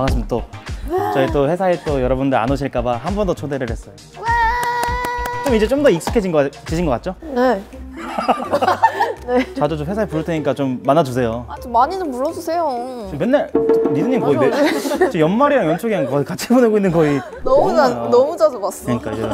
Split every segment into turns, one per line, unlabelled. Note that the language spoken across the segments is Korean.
반갑습니다. 또 저희 또 회사에 또 여러분들 안 오실까봐 한 번 더 초대를 했어요. 좀 이제 좀 더 익숙해진 거 지신 것 같죠?
네.
자주 좀 회사에 부를 테니까 좀 만나주세요.
아, 좀 많이 좀 불러주세요.
맨날 리드님 거의 매, 저 연말이랑 연초기랑 거의 같이 보내고 있는 거의
너무 자,
아.
너무 자주 봤어.
그러니까 이제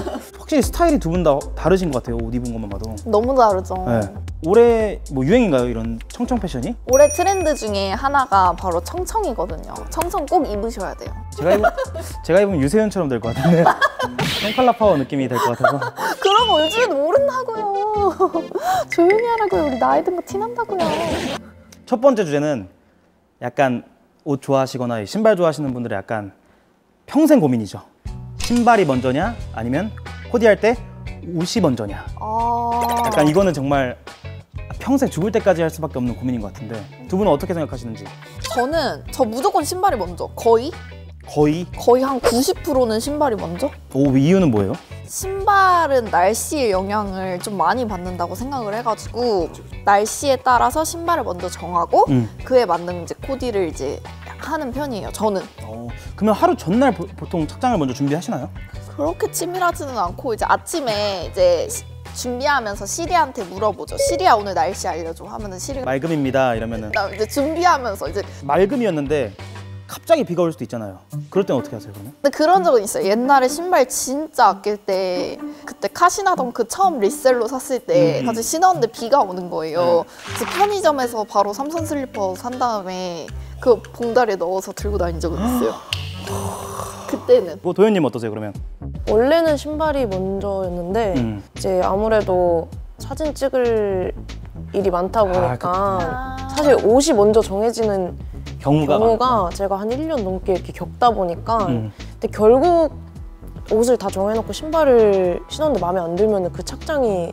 확실히 스타일이 두 분 다 다르신 것 같아요 옷 입은 것만 봐도
너무 다르죠.
네. 올해 뭐 유행인가요 이런 청청 패션이?
올해 트렌드 중에 하나가 바로 청청이거든요. 청청 꼭 입으셔야 돼요.
제가 입은 제가 입으면 유세윤처럼 될 것 같은데 땡칼라 파워 느낌이 될 것 같아서
거 요즘에 모른다고요. 조용히 하라고요. 우리 나이 든 거 티난다고요.
첫 번째 주제는 약간 옷 좋아하시거나 신발 좋아하시는 분들의 약간 평생 고민이죠 신발이 먼저냐 아니면 코디할 때 옷이 먼저냐
아...
약간 이거는 정말 평생 죽을 때까지 할 수밖에 없는 고민인 것 같은데 두 분은 어떻게 생각하시는지
저는 저 무조건 신발이 먼저. 거의
거의
거의 한 90%는 신발이 먼저.
오 이유는 뭐예요?
신발은 날씨의 영향을 좀 많이 받는다고 생각을 해가지고 날씨에 따라서 신발을 먼저 정하고
음.
그에 맞는 이제 코디를 이제 하는 편이에요. 저는
어, 그러면 하루 전날 보, 보통 착장을 먼저 준비하시나요?
그렇게 치밀하지는 않고 이제 아침에 이제 시- 준비하면서 시리한테 물어보죠. 시리야 오늘 날씨 알려줘 하면은 시리가
맑음입니다 이러면은
나 이제 준비하면서 이제
맑음이었는데 갑자기 비가 올 수도 있잖아요 그럴 땐 어떻게 하세요 그러면?
근데 그런 적은 있어요. 옛날에 신발 진짜 아낄 때 그때 카시나던 그 처음 리셀로 샀을 때
음.
같이 신었는데 비가 오는 거예요. 그래서 편의점에서 바로 삼선 슬리퍼 산 다음에 그 봉다리에 넣어서 들고 다닌 적은 있어요. 그때는
뭐 도현님 어떠세요 그러면?
원래는 신발이 먼저였는데
음.
이제 아무래도 사진 찍을 일이 많다 보니까
아.
사실 옷이 먼저 정해지는
경우가
경우가 제가 한 1년 넘게 이렇게 겪다 보니까
음.
근데 결국 옷을 다 정해놓고 신발을 신었는데 마음에 안 들면 그 착장이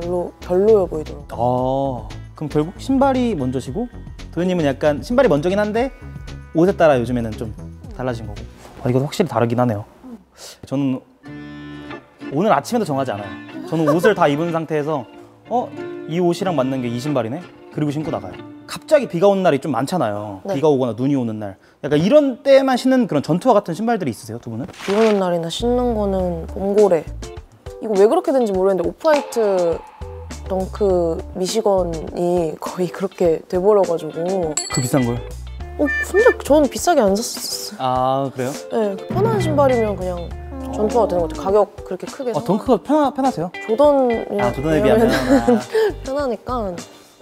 별로 별로여 보이더라고요.
어 그럼 결국 신발이 먼저시고 도현님은 약간 신발이 먼저긴 한데 옷에 따라 요즘에는 좀 달라진 거고 아, 이거 확실히 다르긴 하네요 저는 오늘 아침에도 정하지 않아요 저는 옷을 다 입은 상태에서 어? 이 옷이랑 맞는 게 이 신발이네? 그리고 신고 나가요 갑자기 비가 오는 날이 좀 많잖아요
네.
비가 오거나 눈이 오는 날 약간 이런 때만 신는 그런 전투와 같은 신발들이 있으세요 두 분은?
비 오는 날이나 신는 거는 범고래. 이거 왜 그렇게 된지 모르겠는데 오프화이트 덩크 미시건이 거의 그렇게 돼버려가지고
그 비싼 걸?
어 근데 저는 비싸게 안 샀었어요.
아 그래요?
네, 편한 신발이면 그냥 전투가 되는 것 같아요. 가격 그렇게 크게.
아 덩크가 편하, 편하세요?
조던이랑
아 조던에 비하면 아.
편하니까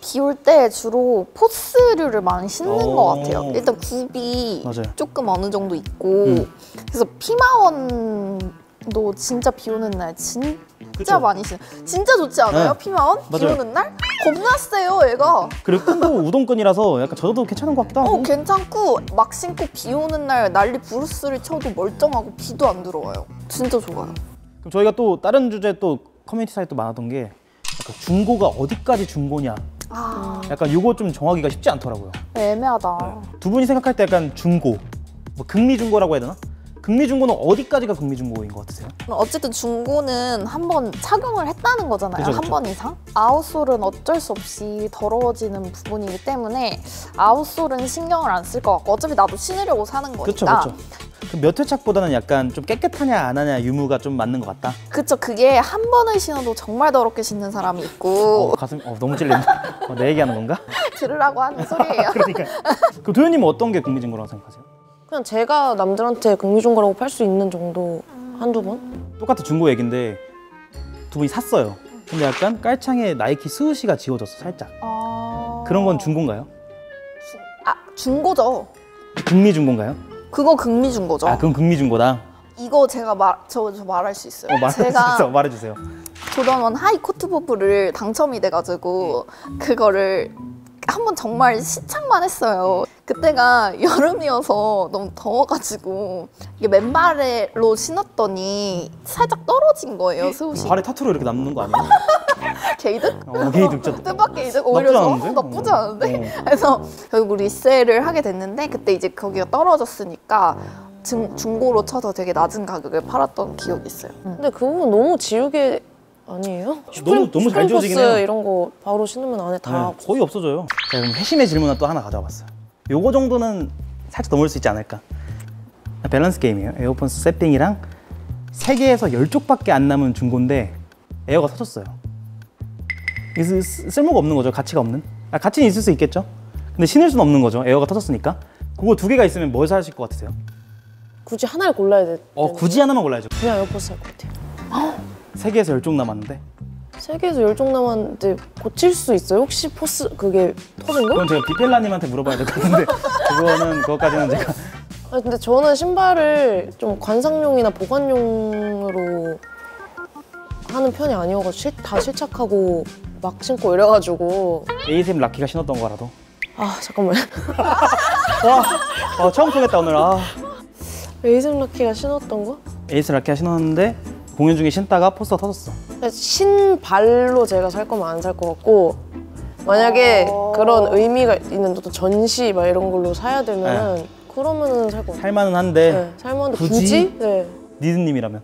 비 올 때 주로 포스류를 많이 신는
오.
것 같아요. 일단 굽이
맞아요.
조금 어느 정도 있고
음.
그래서 피마원도 진짜 비 오는 날 진짜
그쵸?
많이 신어. 진짜 좋지 않아요?
네.
피마원? 비
맞아요.
오는 날? 겁나 세요 얘가.
그리고 끈도 우동끈이라서 약간 저도 괜찮은 것 같기도 하고
어 괜찮고 막 신고 비 오는 날 난리 부르스를 쳐도 멀쩡하고 비도 안 들어와요. 진짜 좋아요.
그럼 저희가 또 다른 주제 또 커뮤니티 사이트 많았던 게 약간 중고가 어디까지 중고냐
아
약간 요거 좀 정하기가 쉽지 않더라고요
애매하다.
두 분이 생각할 때 약간 중고 뭐 극미 중고라고 해야 되나? 극미 중고는 어디까지가 극미 중고인 것 같으세요?
어쨌든 중고는 한 번 착용을 했다는 거잖아요. 한. 번 이상. 아웃솔은 어쩔 수 없이 더러워지는 부분이기 때문에 아웃솔은 신경을 안 쓸 것 같고 어차피 나도 신으려고 사는 거니까.
그렇죠 몇 회착보다는 약간 좀 깨끗하냐 안 하냐 유무가 좀 맞는 것 같다
그쵸 그게 한 번을 신어도 정말 더럽게 신는 사람이
어,
있고
가슴 어, 너무 찔린다 어, 내 얘기하는 건가?
들으라고 하는 소리예요.
그러니까 그럼 도현님은 어떤 게 중고라고 생각하세요?
그냥 제가 남들한테 극미중고라고 팔 수 있는 정도 한두 번?
똑같은 중고 얘긴데 두 분이 샀어요 근데 약간 깔창에 나이키 swoosh가 지워졌어 살짝
아...
그런 건 중고인가요?
아 중고죠.
극미 중고인가요?
그거 극미 중고죠.
아 그럼 극미 중고다.
이거 제가 말, 저, 저 말할 수 있어요.
어 말해주세요.
제가
말해주세요.
조던원 하이 코트 퍼플을 당첨이 돼가지고 그거를 한 번 정말 시착만 했어요. 그때가 여름이어서 너무 더워가지고 이게 맨발로 신었더니 살짝 떨어진 거예요 스우시.
발에 타투로 이렇게 남는 거 아니에요?
게이득?
어, 게이득 진짜
뜻밖의 이득
나쁘지
올려서
않은데?
나쁘지 않은데?
어.
그래서 결국 리셀을 하게 됐는데 그때 이제 거기가 떨어졌으니까 중, 중고로 쳐서 되게 낮은 가격에 팔았던 기억이 있어요. 음.
근데 그 부분 너무 지우개 아니에요?
너무- 너무 잘 지워지긴 해요.
이런 거 바로 신으면 안에 다
네, 거의 없어져요. 자 그럼 회심의 질문 또 하나 가져와봤어요. 요거 정도는 살짝 넘을 수 있지 않을까? 밸런스 게임이에요. 에어포스 새삥이랑 세계에서 10족밖에 안 남은 중고인데 에어가 터졌어요. 이게 쓸- 쓸모가 없는 거죠. 가치가 없는. 아, 가치는 있을 수 있겠죠. 근데 신을 수는 없는 거죠. 에어가 터졌으니까. 그거 두 개가 있으면 뭘 사실 것 같으세요?
굳이 하나를 골라야 돼.
어, 굳이 하나만 골라야죠.
그냥 에어포스 살것 같아요.
세계에서 10족 남았는데
세계에서 열 족 남았는데 고칠 수 있어요? 혹시 포스 그게 터진 거?
그건 제가 비펠라님한테 물어봐야 될 것 같은데 그거는 그것까지는 제가
아니, 근데 저는 신발을 좀 관상용이나 보관용으로 하는 편이 아니어가지고 실- 다 실착하고 막 신고 이래가지고
에이셉 라키가 신었던 거라도
아 잠깐만
와, 아, 처음 통했다 오늘 아.
에이셈 라키가 신었던 거?
에이셈 라키가 신었는데 공연 중에 신다가 포스터가 터졌어
신발로 제가 살 거면 안 살 것 같고 만약에
어.
그런 의미가 있는 어떤 전시 막 이런 걸로 사야 되면 그러면은 살 것 같아요.
살만은 한데
네, 살만한데
굳이?
굳이? 네.
니드님이라면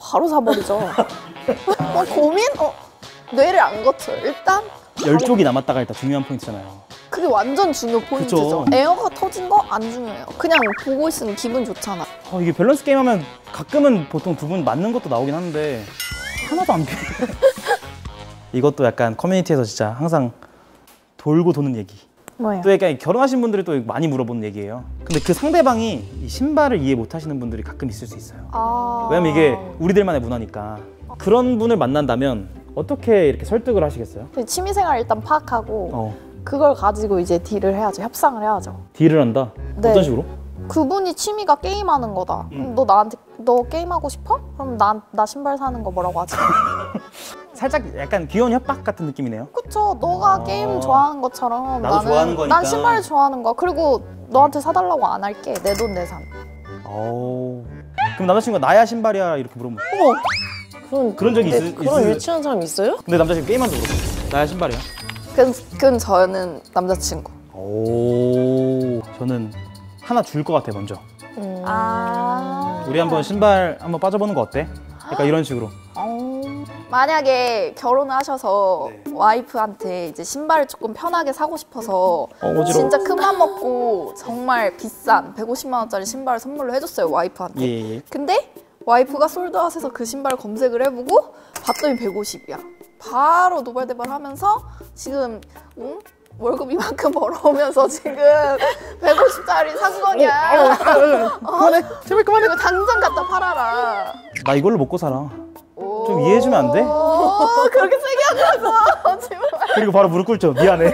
바로 사버리죠. 어, 고민? 어, 뇌를 안 거쳐요. 일단
10족이 남았다가 일단 중요한 포인트잖아요
그게 완전 중요 포인트죠.
그쵸.
에어가 터진 거 안 중요해요. 그냥 보고 있으면 기분 좋잖아.
어, 이게 밸런스 게임 하면 가끔은 보통 두 분 맞는 것도 나오긴 하는데 하나도 안 피해 이것도 약간 커뮤니티에서 진짜 항상 돌고 도는 얘기
뭐예요?
또 약간 결혼하신 분들이 또 많이 물어보는 얘기예요 근데 그 상대방이 이 신발을 이해 못 하시는 분들이 가끔 있을 수 있어요
아...
왜냐면 이게 우리들만의 문화니까 그런 분을 만난다면 어떻게 이렇게 설득을 하시겠어요?
그 취미생활 일단 파악하고
어,
그걸 가지고 이제 딜을 해야죠. 협상을 해야죠.
딜을 한다?
네.
어떤 식으로?
그분이 취미가 게임하는 거다.
음.
너 나한테 너 게임하고 싶어? 그럼 나, 나 신발 사는 거 뭐라고 하지?
살짝 약간 귀여운 협박 같은 느낌이네요
그쵸. 너가
아.
게임 좋아하는 것처럼
나도
나는
좋아하는 거니까.
난 신발을 좋아하는 거야. 그리고 너한테 사달라고 안 할게. 내 돈 내산.
오. 그럼 남자친구가 나야 신발이야 이렇게 물어보면
어머.
그런
그런 적이 있-
그런
있을-
유치한 사람 있어요?
근데 남자친구 게임하면서 물어봐 나야 신발이야?
그건, 저는 남자친구.
오 저는 하나 줄 것 같아 먼저
음.
아.
우리 한번 신발 한번 빠져보는 거 어때? 약간 이런 식으로
어, 만약에 결혼을 하셔서
네.
와이프한테 이제 신발을 조금 편하게 사고 싶어서
어.
진짜 큰맘 먹고 정말 비싼 150만 원짜리 신발을 선물로 해줬어요 와이프한테.
예예
근데 와이프가 솔드아웃에서 그 신발을 검색을 해보고 봤더니 150이야. 바로 노발대발 하면서 지금 응? 월급 이만큼 벌어오면서 지금 150짜리 산 거냐.
그만해 제발 그만해
이거 당장 갖다 팔아라.
나 이걸로 먹고 살아 좀 이해해주면 안 돼?
오, 그렇게 세게 하면서 제발.
그리고 바로 무릎 꿇죠 미안해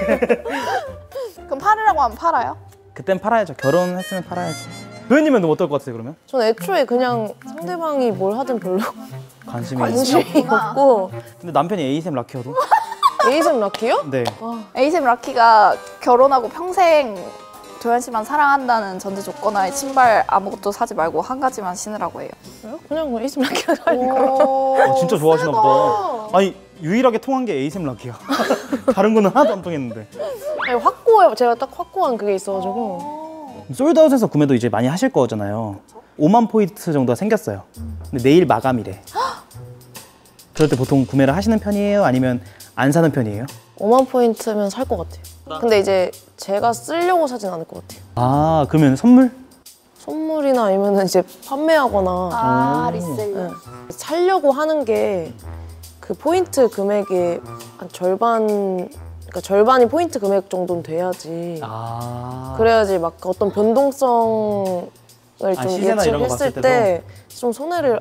그럼 팔으라고 하면 팔아요?
그땐 팔아야죠 결혼했으면 팔아야지 도현님은 어떨 것 같아요 그러면?
전 애초에 그냥 상대방이 뭘 하든 별로
관심이
관심이.
없고.
근데 남편이 에이셈 라키여도?
에이셈 라키요?
네.
에이셈 라키가 결혼하고 평생 도현 씨만 사랑한다는 전제 조건하에 신발 아무것도 사지 말고 한 가지만 신으라고 해요.
그냥 에이셈 라키가 아니고
오,
아, 진짜 좋아하시나 보다. 아니 유일하게 통한 게 에이셈 라키야. 다른 거는 하나도 안 통했는데.
아니, 확고해 제가 딱 확고한 그게 있어가지고
솔드아웃에서 구매도 이제 많이 하실 거잖아요. 5만 포인트 정도가 생겼어요. 근데 내일 마감이래. 그럴 때 보통 구매를 하시는 편이에요? 아니면 안 사는 편이에요?
5만 포인트면 살 것 같아요. 근데 이제 제가 쓰려고 사진 않을 것 같아요.
아 그러면 선물?
선물이나 아니면 이제 판매하거나
아,
음.
리셀.
네. 살려고 하는 게 그 포인트 금액의 한 절반, 그러니까 절반이 포인트 금액 정도는 돼야지.
아
그래야지 막 어떤 변동성을 좀
아, 시세나 이런 거 봤을
예측했을 때 좀 손해를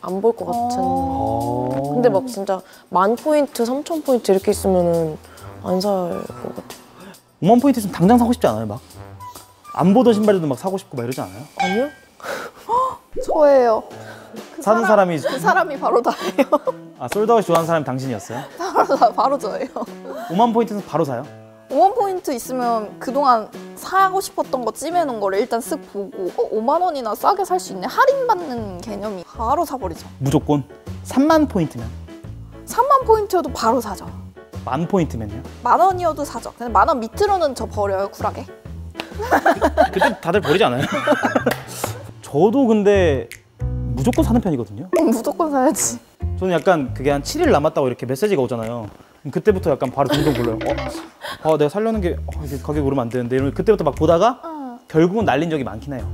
안 볼 것 같은.
어.
근데 막 진짜 만 포인트, 삼천 포인트 이렇게 있으면은 안 살 것 같아.
5만 포인트 있으면 당장 사고 싶지 않아요? 막? 안 보던 신발들도 막 사고 싶고 막 이러지 않아요?
아니요?
저예요. 그
사는
사람-
사람이
그 사람이 바로 나예요.
아 솔드아웃 좋아하는 사람이 당신이었어요?
바로, 나- 바로 저예요.
5만 포인트는 바로 사요?
5만 포인트 있으면 그동안 사고 싶었던 거 찜해놓은 거를 일단 쓱 보고 어, 5만 원이나 싸게 살 수 있네. 할인 받는 개념이 바로 사버리죠.
무조건 3만 포인트면
3만 포인트여도 바로 사죠.
만 포인트면요?
만 원이어도 사죠. 근데 만 원 밑으로는 저 버려요, 쿨하게.
그때 다들 버리지 않아요? 저도 근데 무조건 사는 편이거든요.
그럼 무조건 사야지.
저는 약간 그게 한 7일 남았다고 이렇게 메시지가 오잖아요. 그때부터 약간 바로 동동 불러요. 어? 아, 내가 살려는 게 어, 이게 가격 오르면 안 되는데 이러면 그때부터 막 보다가 결국은 날린 적이 많긴 해요.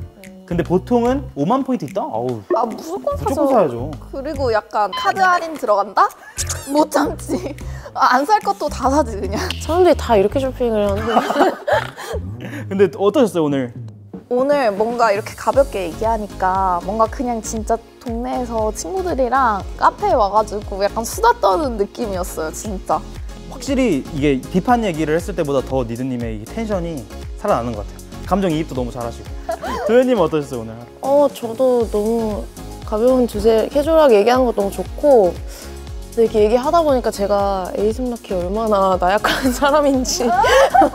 근데 보통은 5만 포인트 있다? 어우
아 무조건 사죠.
무조건 사야죠.
그리고 약간 카드 할인 들어간다? 못 참지. 아, 안살 것도 다 사지 그냥.
사람들이 다 이렇게 쇼핑을 하는데
근데 어떠셨어요 오늘?
오늘 뭔가 이렇게 가볍게 얘기하니까 뭔가 그냥 진짜 동네에서 친구들이랑 카페에 와가지고 약간 수다 떠는 느낌이었어요 진짜.
확실히 이게 비판 얘기를 했을 때보다 더 니드님의 이 텐션이 살아나는 것 같아요. 감정 이입도 너무 잘하시고. 도현님 어떠셨어요 오늘?
어 저도 너무 가벼운 주제 캐주얼하게 얘기하는 것도 너무 좋고 근데 이렇게 얘기하다 보니까 제가 에이슴 락키 얼마나 나약한 사람인지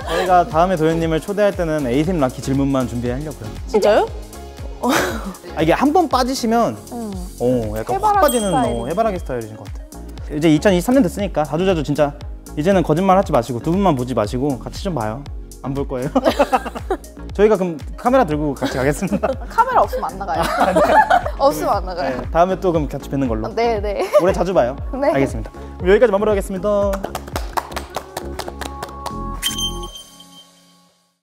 저희가 다음에 도현님을 초대할 때는 에이셈 라키 질문만 준비하려고요.
진짜요?
아, 이게 한 번 빠지시면
음.
어, 약간 확
해바라기
빠지는 어,
스타일이네.
해바라기 스타일이신 것 같아요. 이제 2023년 됐으니까 자주자주 진짜 이제는 거짓말 하지 마시고 두 분만 보지 마시고 같이 좀 봐요. 안 볼 거예요. 저희가 그럼 카메라 들고 같이 가겠습니다.
카메라 없으면 안 나가요. 없으면 안 나가요.
네, 다음에 또 그럼 같이 뵙는 걸로.
네 네.
올해 자주 봐요.
네.
알겠습니다. 그럼 여기까지 마무리하겠습니다.